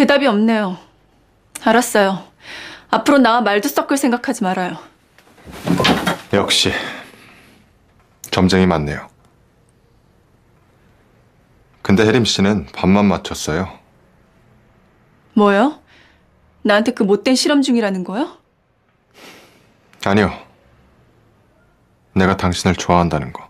대답이 없네요. 알았어요. 앞으로 나와 말도 섞을 생각하지 말아요. 역시 점쟁이 맞네요. 근데 혜림 씨는 반만 맞췄어요. 뭐요? 나한테 그 못된 실험 중이라는 거요? 아니요. 내가 당신을 좋아한다는 거.